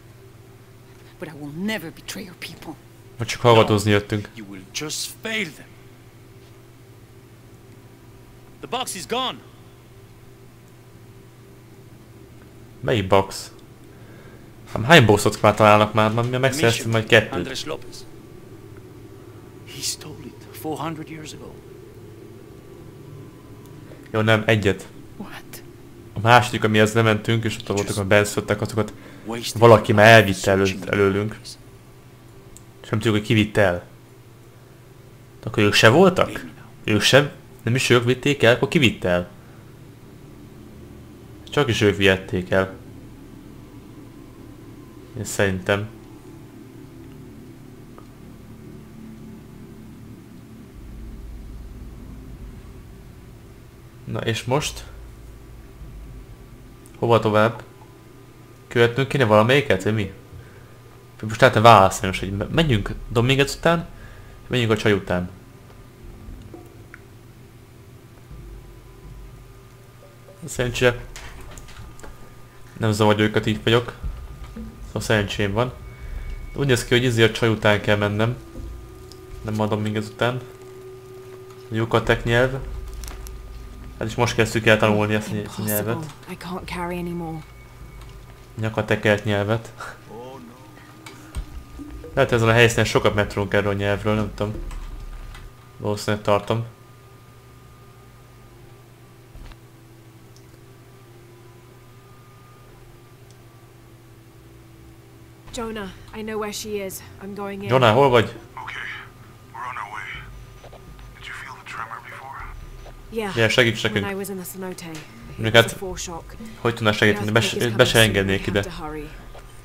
Speaker 10: But I will never betray your people.
Speaker 1: Vagy csak hallgatózni jöttünk.
Speaker 9: You will just fail them. The box is gone.
Speaker 1: Melyik box? Hát hány boxot már találnak már? Már megszereztünk majd kettőt.
Speaker 9: Andres Lopez. Stole it 400 years ago.
Speaker 1: Jó, nem, egyet.
Speaker 10: What?
Speaker 1: A második, amihez nem mentünk, és ott voltak a benszöttek, azokat valaki már elvitte
Speaker 9: searching
Speaker 1: elő,
Speaker 9: the
Speaker 1: előlünk. És nem tudjuk, hogy ki vitte el. Akkor ők se voltak? Ők sem? Nem is ők vitték el? Akkor ki vitte el? Csak is ők vihették el. Én szerintem. Na és most? Hova tovább? Követnünk kéne valamelyiket, vagy mi? Most lehetne választani, most, hogy menjünk Dominguez után, menjünk a csaj után. Szerencsére nem zavarja őket, így vagyok. Szóval szerencsém van. Úgy néz ki, hogy izé a csaj után kell mennem. Nem adom még ezután. A Yukatek nyelv. Hát is most kezdtük el tanulni ezt a nyelvet. Nyakatekelt nyelvet. Lehet ezen a helyszínen sokat megtudunk erről a nyelvről, nem tudom. Valószínűleg tartom.
Speaker 2: Jonah, I know where she is. I'm going in.
Speaker 1: Jonah, hol vagy?
Speaker 2: Yeah.
Speaker 1: Segíts nekünk.
Speaker 2: a
Speaker 1: hát, hogy
Speaker 2: The
Speaker 1: segíteni? Be, be se engednék ide.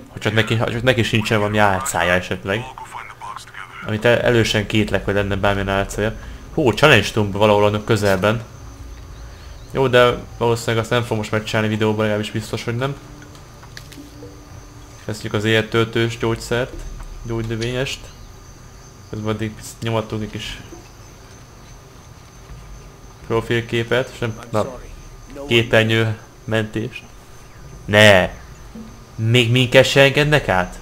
Speaker 1: Hogy csak neki, csak neki sincsen valami álcája esetleg. Amit el, elősen kétlek, hogy lenne bármilyen álcája. Hú, Challenge Tomb valahol annak közelben. Jó, de valószínűleg azt nem fogom most megcsinálni videóban, legalábbis biztos, hogy nem. Kezdjük az élettöltős gyógyszert, gyógynövényest. Közben addig nyomattunk egy kis profilképet, sem na, képernyő mentést. Ne! Még minket se engednek át?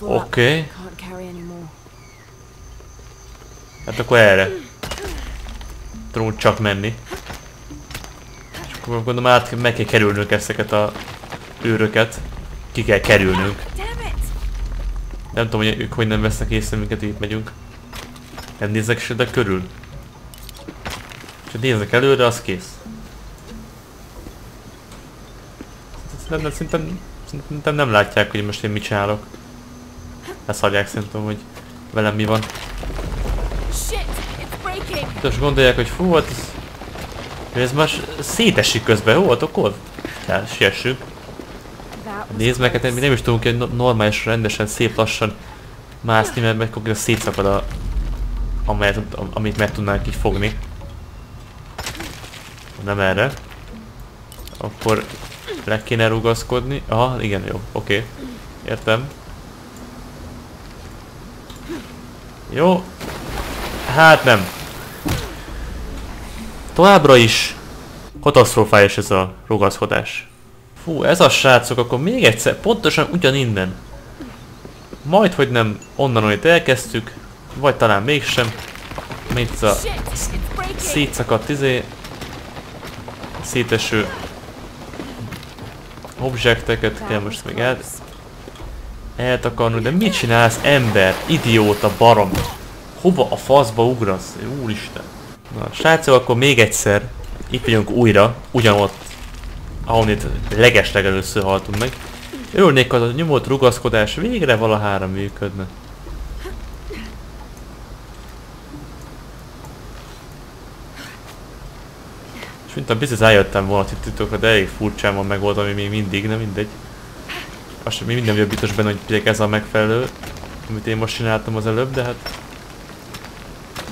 Speaker 1: Oké. *clears throat*
Speaker 2: Okay.
Speaker 1: Hát akkor erre. Tudunk csak menni. És akkor gondolom át meg kell kerülnünk ezeket a őröket. Ki kell kerülnünk. Nem tudom, hogy ők hogy nem vesznek észre minket, hogy itt megyünk. Nem néznek esetleg körül. És ha néznek előre, az kész. Nem, szerintem, szerintem nem látják, hogy most én mit csinálok. Ezt hagyják szerintem, hogy velem mi van. Most gondolják, hogy fú, hát ez... Ez már szétesik közben, jó? Hát akkor kell, siessünk. Nézd meg, hát mi nem is tudunk egy no- normális, rendesen, szép lassan mászni, mert meg konkrétan szétszakad a... Amelyet, am- amit meg tudnánk így fogni. Nem erre. Akkor le kéne rugaszkodni. Aha, igen, jó, oké. Értem. Jó. Hát nem. Továbbra is katasztrofális ez a rugaszkodás. Fú, ez a srácok, akkor még egyszer, pontosan ugyaninnen. Majd, hogy nem onnan, hogy elkezdtük, vagy talán mégsem. Mint ez a szétszakadt izé, széteső objecteket kell most még el, eltakarnunk, de mit csinálsz ember, idióta, barom? Hova a faszba ugrasz? Úristen. Na, srácok, akkor még egyszer, itt vagyunk újra, ugyanott, ahonnét legesleg először haltunk meg. Örülnék, az a nyomott rugaszkodás végre valahára működne. És mint a biztos eljöttem volna titokra, de elég furcsán van megoldani még mindig, nem mindegy. Az sem minden vagyok biztos benne, hogy ez a megfelelő, amit én most csináltam az előbb, de hát...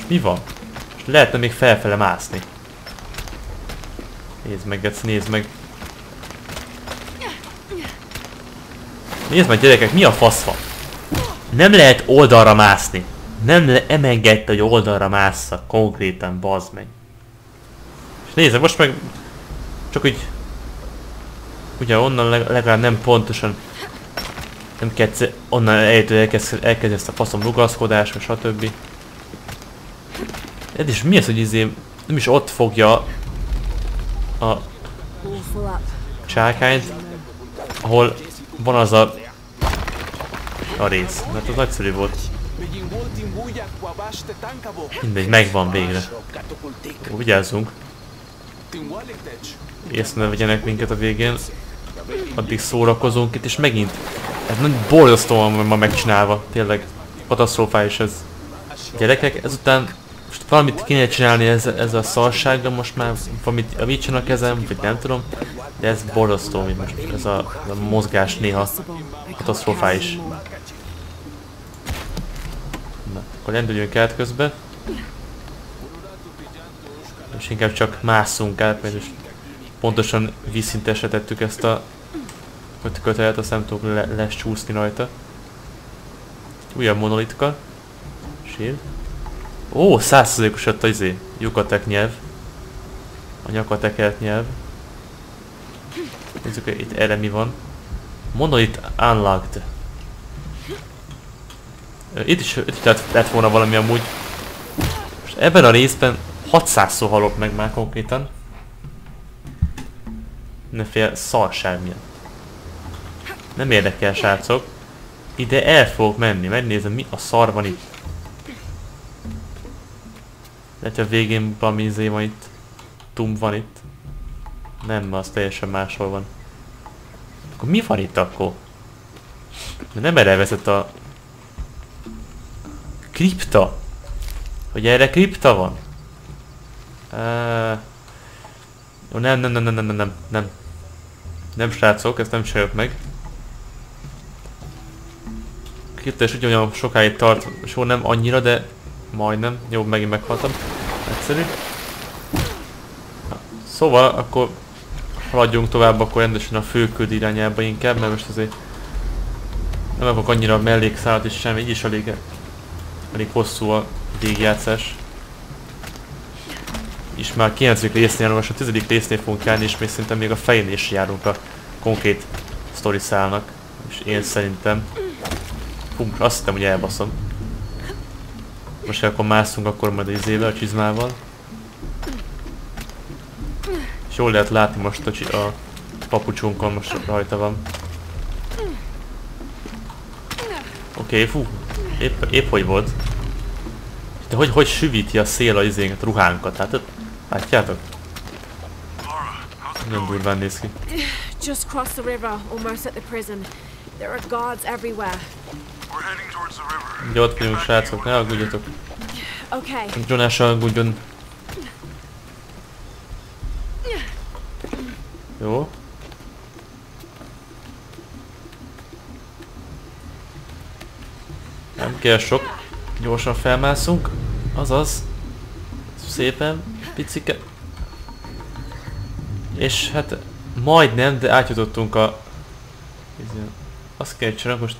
Speaker 1: Mi van? Most lehetne még felfele mászni. Nézd meg, Gec, nézd meg. Nézd meg gyerekek, mi a fasz van? Nem lehet oldalra mászni. Nem le nem engedte, hogy oldalra másszak konkrétan, bazd meg. És nézd, most meg csak úgy ugye onnan leg- legalább nem pontosan nem kell onnan elejétől elkezd, elkezd ezt a faszom rugaszkodás, vagy stb. Ez is mi az, hogy izé nem is ott fogja a csákányt, ahol van az a a rész, mert az nagyszerű volt. Mindegy, megvan végre. Jó, Vigyázzunk. Észre ne vegyenek minket a végén. Addig szórakozunk itt, és megint. Ez nagy borzasztóan van megcsinálva. Tényleg. Katasztrofális ez. Gyerekek, ezután most valamit kéne csinálni ezzel, ezzel a szarsággal, most már valamit javítson a kezem, vagy nem tudom. De ez borzasztó, hogy most ez a, ez a mozgás néha katasztrofális. Na, akkor rendeljünk át közbe. És inkább csak másszunk át, mert is pontosan vízszintesre tettük ezt a köt- kötelet, azt nem tudok le lescsúszni rajta. Újabb monolitka. Sír. Ó, százszerzékos a izé, Yukatek nyelv. A nyakatekelt nyelv. Nézzük, hogy itt erre mi van. Monolith unlocked. Itt is, itt is lett, lett volna valami amúgy. És ebben a részben 600-szor halott meg már konkrétan. Mindenféle szarság miatt. Nem érdekel, srácok. Ide el fogok menni, megnézem mi a szar van itt. Lehet, a végén valami izé van itt. Tum van itt. Nem, az teljesen máshol van. Akkor mi van itt akkor? De nem erre vezet a... Kripta. Hogy erre kripta van? Uh... Jó, nem, nem, nem, nem, nem, nem, nem. Nem srácok, ezt nem csináljuk meg. Kripta is ugyanolyan sokáig tart, és nem annyira, de majdnem. Jó, megint meghaltam. Egyszerű. Szóval, akkor haladjunk tovább akkor rendesen a főköd irányába inkább, mert most azért nem akarok annyira mellékszállat is sem, így is elég, elég hosszú a végigjátszás. És már 9. résznél, most a 10. résznél fogunk járni, és még szerintem még a fején is járunk a konkrét sztori szálnak. És én szerintem... Fú, azt hittem, hogy elbaszom. Most akkor mászunk akkor majd az izével, a csizmával. És jól lehet látni most a, a papucsunkon, most rajta van. Oké, okay, fú, épp, épp hogy volt. De hogy, hogy süvíti a szél a izénket, a ruhánkat, hát látjátok? Nagyon durván néz ki.
Speaker 2: Just crossed the river, almost at the prison. There are guards everywhere.
Speaker 11: We're heading towards the river.
Speaker 1: Ugye ott vagyunk srácok, ne aggódjatok.
Speaker 2: Okay.
Speaker 1: John aggódjon. Jó. Nem kell sok. Gyorsan felmászunk. Azaz. Szépen. Picike. És hát majdnem, de átjutottunk a... Azt kell csinálni, most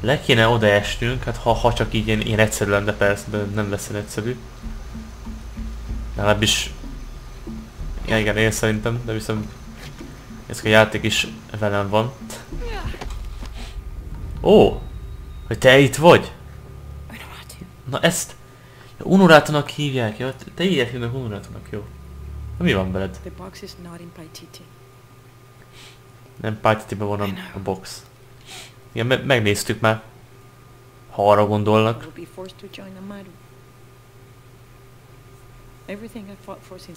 Speaker 1: le kéne odaestünk, hát ha, ha csak így ilyen, ilyen egyszerű lenne, persze, de nem lesz ilyen egyszerű. Legalábbis... Ja, igen, én szerintem, de viszont... Ez a játék is velem van. Ó! Hogy te itt vagy? Na ezt... Ja, Unurátonak hívják, ja, te- ilyet hívnak Unurátonak, jó. Na mi van veled?
Speaker 10: The box is not in Paititi.
Speaker 1: Nem Pátitiben van a, a box. Igen, me megnéztük már. Ha arra gondolnak.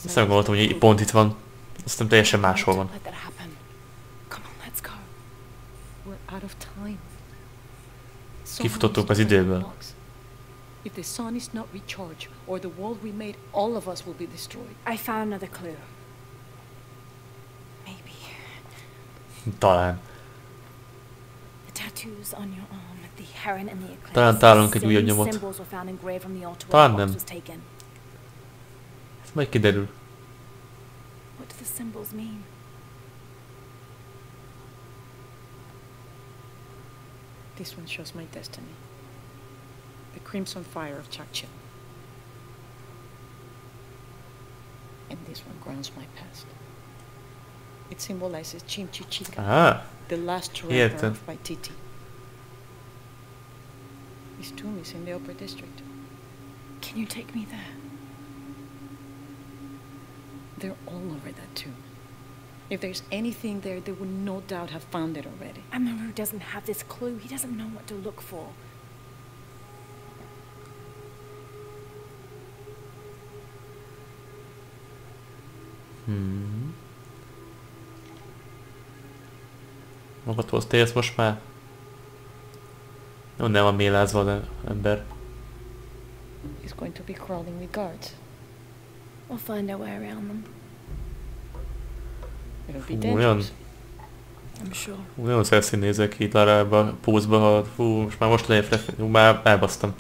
Speaker 1: Azt nem gondoltam, hogy így pont itt van. Aztán teljesen máshol van. Kifutottunk az időből.
Speaker 10: If the sun is not recharged, or the world we made, all of us will be destroyed.
Speaker 2: I found another clue.
Speaker 10: Maybe.
Speaker 1: Talán.
Speaker 2: The tattoos on your arm, the heron and the eclipse.
Speaker 1: Talán találunk egy újabb nyomot. Talán nem. Ez majd kiderül.
Speaker 2: What the symbols mean?
Speaker 10: This one shows my destiny. The crimson fire of Chakchil. And this one grounds my past. It symbolizes Chimchichica,
Speaker 1: Ah,
Speaker 10: the last survivor
Speaker 1: értem.
Speaker 10: of Paititi. His tomb is in the upper district.
Speaker 2: Can you take me there?
Speaker 10: They're all over that tomb. If there's anything there, they would no doubt have found it already.
Speaker 2: Amaru doesn't have this clue. He doesn't know what to look for.
Speaker 1: Hmm. Magadhoz térsz most már? Jó, nem a mélázva az ember.
Speaker 10: He's going to be crawling with guards.
Speaker 2: We'll find our way around them.
Speaker 10: It'll be dangerous.
Speaker 1: olyan,
Speaker 2: I'm sure.
Speaker 1: fú, nagyon szexi nézek ki itt ebbe a pózba, ha fú, most már most lejjebb, lef- Ú, már elbasztam.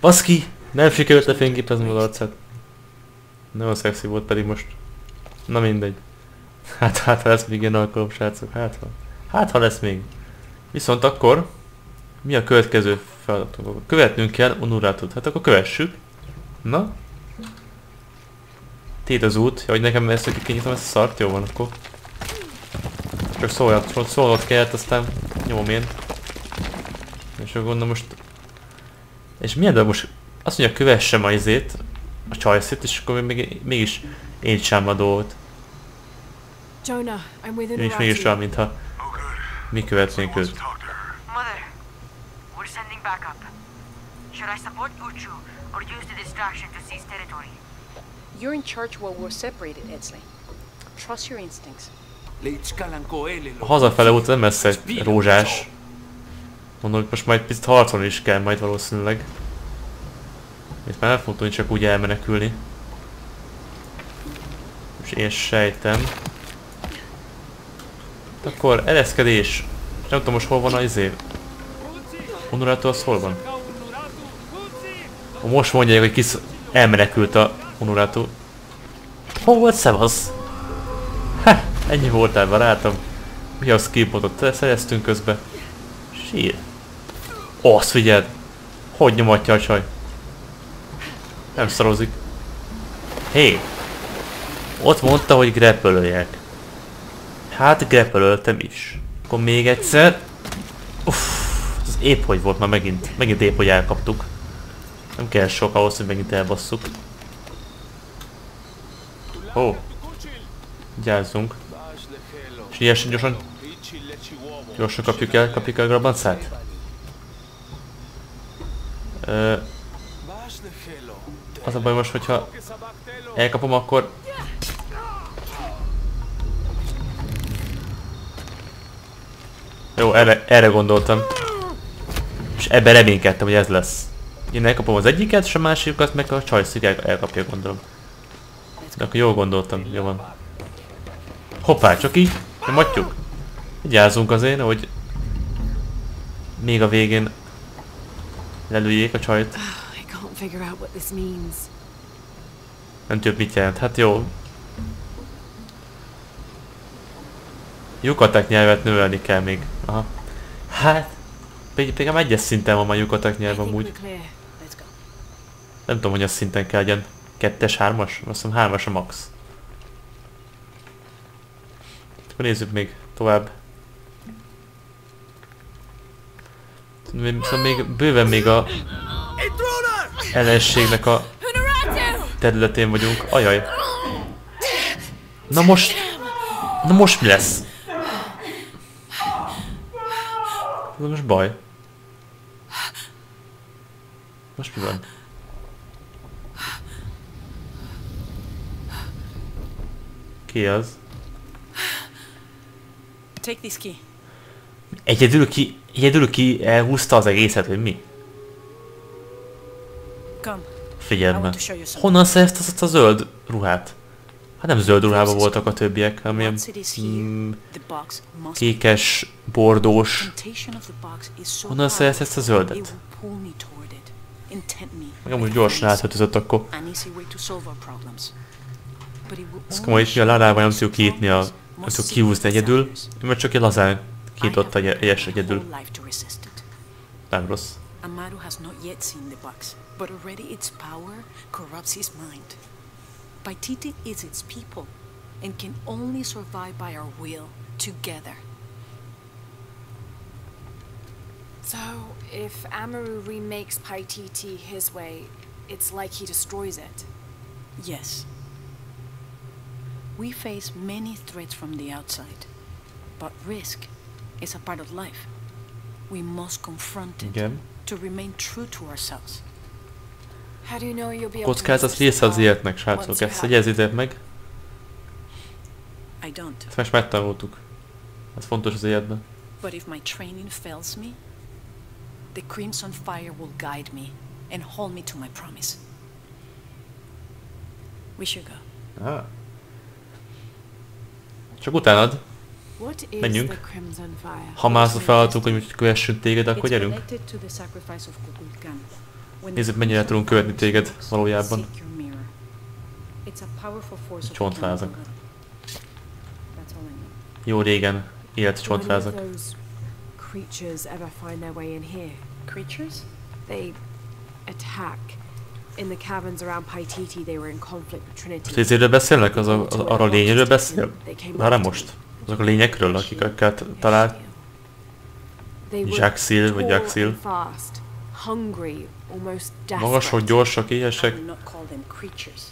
Speaker 1: Baszki! Nem sikerült lefényképezni az arcát. Nagyon szexi volt pedig most. Na mindegy. Hát, hát ha lesz még ilyen alkalom, srácok, hát ha. Hát ha lesz még. Viszont akkor, mi a következő feladatunk? Követnünk kell Onurátot. Hát akkor kövessük. Na? Tét az út. Hogy nekem ezt, hogy kinyitom ezt a szart, jó van akkor. Csak szóljat, szólnod kellett, aztán nyomom én. És akkor gondolom most... És milyen de most azt mondja, kövessem a izét, a csajszét, és akkor még, mégis én sem a dolgot.
Speaker 2: Jonah, I'm with
Speaker 1: És mégis olyan, mintha mi követnénk őt.
Speaker 12: Mother, we're sending backup. Should I support Uchu or use the distraction to seize territory?
Speaker 10: You're in charge while we're separated, Edsley. Trust your instincts.
Speaker 1: A hazafele út nem lesz egy rózsás. Mondom, hogy most majd picit harcolni is kell majd valószínűleg. Itt már nem fogunk tudni csak úgy elmenekülni. És én sejtem. Akkor ereszkedés. Nem tudom most hol van a izé. Honorato az hol van? Most mondják, hogy kis elmenekült a Honorato. Hol volt Szevasz? Ennyi voltál barátom. Mi a skillpotot szereztünk közbe? Sír. Azt figyeld! Hogy nyomatja a csaj? Nem szarozik. Hé! Ott mondta, hogy greppelőjek. Hát greppelöltem is. Akkor még egyszer. Uff, ez épp hogy volt már megint. Megint épp hogy elkaptuk. Nem kell sok ahhoz, hogy megint elbasszuk. Oh. Gyázzunk. És ilyesen gyorsan. Gyorsan kapjuk el, kapjuk el a grabancát. Ö, az a baj most, hogyha elkapom, akkor... Jó, erre, erre gondoltam. És ebben reménykedtem, hogy ez lesz. Én elkapom az egyiket, és a másikat meg a csajszik el, elkapja, gondolom. De akkor jól gondoltam, jó van. Hoppá, csak így, nem adjuk. Vigyázzunk azért, hogy még a végén lelőjék a csajt.
Speaker 2: Means.
Speaker 1: Nem tudjuk mit jelent. Hát jó. Yukatek nyelvet növelni kell még. Aha. Hát, pedig, pedig egyes szinten van a Yukatek nyelv amúgy. Nem tudom, hogy az szinten kell legyen. Kettes, hármas? Azt hiszem hármas a max. Akkor nézzük még tovább. Szóval még bőven még a ellenségnek a területén vagyunk. Ajaj. Na most... Na most mi lesz? Ez most baj. Most mi van? Ki az?
Speaker 10: Take this key.
Speaker 1: Egyedül ki, egyedül ki elhúzta az egészet, hogy mi?
Speaker 10: Come.
Speaker 1: Figyeld meg. Honnan szerezte azt a zöld ruhát? Hát nem zöld ruhában voltak a többiek, hanem mm, kékes, bordós. Honnan szerezte ezt a zöldet? Meg amúgy gyorsan átöltözött akkor. Azt komoly, hogy a ládában nem tudjuk kiítni a... Nem tudjuk kihúzni egyedül, mert csak egy lazán kiított a egyes egyedül. Nem rossz.
Speaker 10: Amaru has not yet seen the box, but already its power corrupts his mind. Paititi is its people, and can only survive by our will, together.
Speaker 2: So, if Amaru remakes Paititi his way, it's like he destroys it.
Speaker 10: Yes. We face many threats from the outside, but risk is a part of life. We must confront it
Speaker 1: Igen.
Speaker 10: to remain true to ourselves.
Speaker 2: How do you know you'll be able to
Speaker 1: Kockázat
Speaker 2: resist
Speaker 1: része
Speaker 2: the
Speaker 1: az
Speaker 2: power
Speaker 1: életnek, srácok.
Speaker 2: once you
Speaker 1: Ezt
Speaker 2: have
Speaker 1: jegyezzétek meg.
Speaker 10: I don't.
Speaker 1: Ezt most megtanultuk. Ez fontos az életben.
Speaker 10: But if my training fails me, the Crimson Fire will guide me and hold me to my promise. We should go.
Speaker 1: Ah. Csak utánad. Menjünk. Ha már az a feladatunk, hogy kövessünk téged, akkor gyerünk. Nézzük, mennyire tudunk követni téged valójában. Csontvázak. Jó régen élt csontvázak.
Speaker 2: creatures ever find their way in here?
Speaker 10: Creatures?
Speaker 2: They attack. In the caverns around Paititi, they were in conflict with Trinity.
Speaker 1: Most izéről beszélnek? Az, a, az arra a lényről beszél? Már nem most. Azok a lényekről, akikkel talált. Jaxil, vagy Jaxil.
Speaker 2: and fast, hungry, almost
Speaker 1: Magasok,
Speaker 2: desperate.
Speaker 1: gyorsak, éhesek.
Speaker 10: would not call them creatures.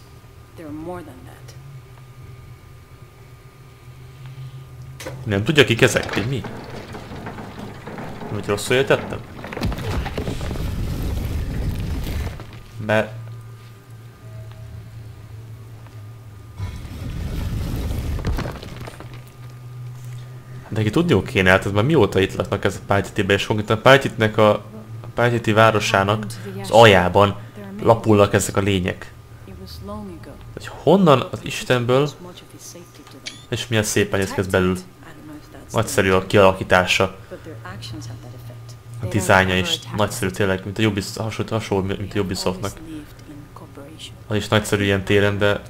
Speaker 10: They're more than that.
Speaker 1: Nem tudja kik ezek, hogy mi? Vagy rosszul értettem? Mert... De ki tudniuk kéne, hát ez már mióta itt laknak ez a Pálytitibe, és konkrétan Pálytitnek a, a Pálytiti városának az aljában lapulnak ezek a lények. Hogy honnan az Istenből, és milyen szépen néz ez belül. Nagyszerű a kialakítása. A dizájnja is nagyszerű tényleg, mint a Ubisoft, hasonló, hasonló mint a Ubisoftnak. Az is nagyszerű ilyen téren, de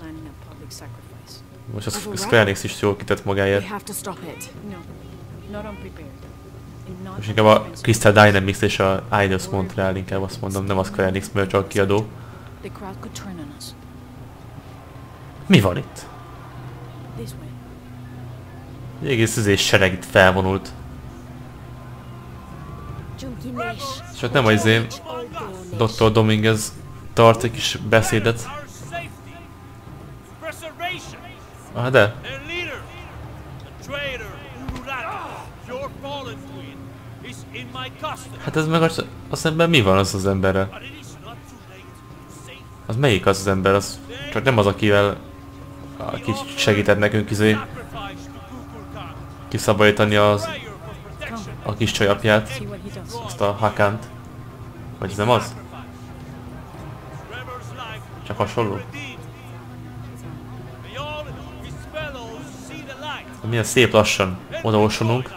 Speaker 1: Most
Speaker 2: a
Speaker 1: Square Enix is jól kitett magáért. Most inkább a. Crystal Dynamics és a Eidos Montreal inkább azt mondom, nem a Square Enix, mert csak kiadó. Mi van itt? Egy egész üzés sereg itt felvonult. Csak nem az izé, Dr. Dominguez tart egy kis beszédet.
Speaker 9: Preservation!
Speaker 1: Ah, de.
Speaker 9: Their leader, the traitor Uraraka, your fallen queen, is in my custody.
Speaker 1: Hát ez meg az, az ember mi van az az
Speaker 9: save
Speaker 1: Az melyik az az ember? Az csak nem az, akivel aki segített nekünk izé kiszabadítani az a kis csajapját, azt a Hakant. Vagy ez nem az? Csak hasonló? Milyen szép lassan odaosonunk.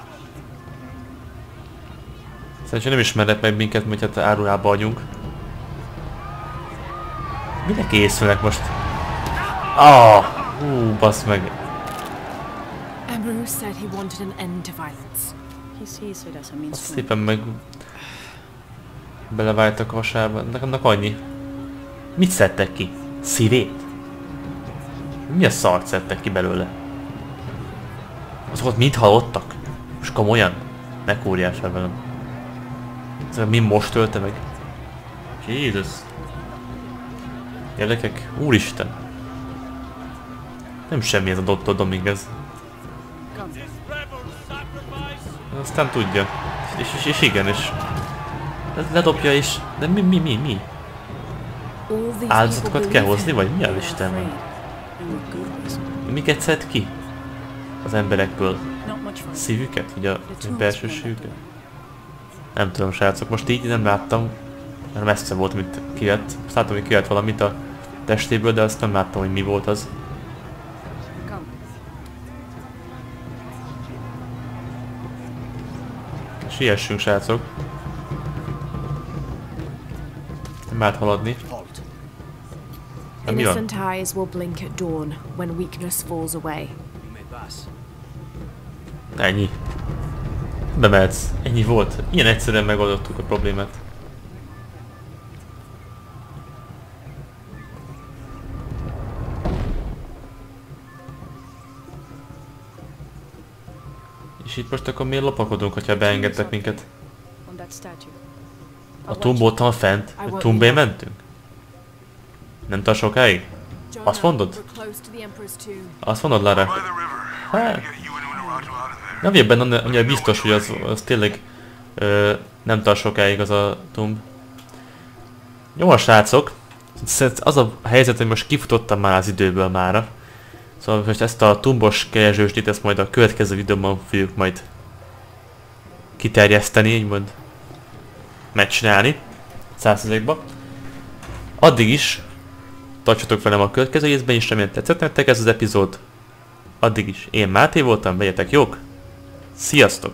Speaker 1: Szerintem nem ismernek meg minket, hogy hát árulába vagyunk. Mire készülnek most? Ah! Hú, basz meg.
Speaker 2: Amaru said he wanted an end to violence.
Speaker 10: He sees it as a means
Speaker 1: szépen meg... Belevágtak a hasába. Annak annyi. Mit szedtek ki? Szívét? Mi a szart szedtek ki belőle? Azokat mind halottak? Most komolyan? Ne kúrjál fel velem. Ez mind most ölte meg? Jézus. Gyerekek, úristen. Nem semmi ez a Dr. Dominguez. Aztán tudja. És, és, és igen, és le- ledobja is. De mi, mi, mi, mi? Áldozatokat kell hozni, vagy mi a Isten van? Miket szed ki? Az emberekből? Szívüket? Vagy a, belsőségüket? Nem tudom, srácok, most így nem láttam, mert messze volt, mint kijött. Azt láttam, hogy kijött valamit a testéből, de azt nem láttam, hogy mi volt az. Siessünk, srácok. Nem árt haladni. De mi van?
Speaker 2: Innocent eyes will blink at dawn when weakness falls away.
Speaker 1: Ennyi. Bemehetsz. Ennyi volt. Ilyen egyszerűen megoldottuk a problémát. És itt most akkor miért lopakodunk, hogyha beengedtek minket?
Speaker 10: On that statue.
Speaker 1: A tumbóton fent? A tumbé mentünk? Nem tart sokáig? Azt mondod?
Speaker 2: tomb.
Speaker 1: Azt mondod, Lara? Hát,
Speaker 11: Get you and Unuratu out of there.
Speaker 1: Nem vagyok benne annyira- biztos, hogy az, az tényleg ö, nem tart sokáig az a tumb. Jó a srácok, az a helyzet, hogy most kifutottam már az időből mára. Szóval most ezt a tumbos keresősdit, ezt majd a következő videóban fogjuk majd kiterjeszteni, így mond megcsinálni. Százszerzékba. Addig is tartsatok velem a következő részben is, remélem tetszett nektek ez az epizód. Addig is én Máté voltam, vegyetek jók! Sziasztok!